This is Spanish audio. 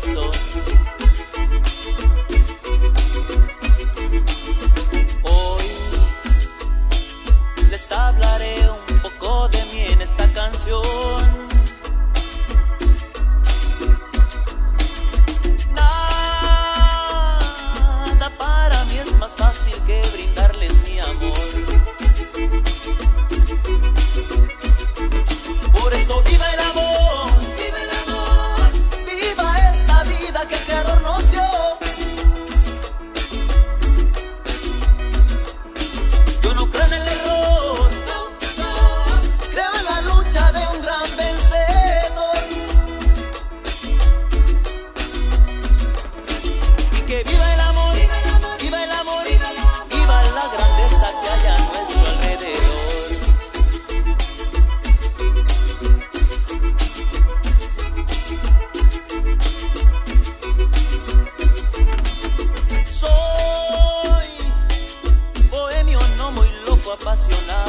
Viva el amor, viva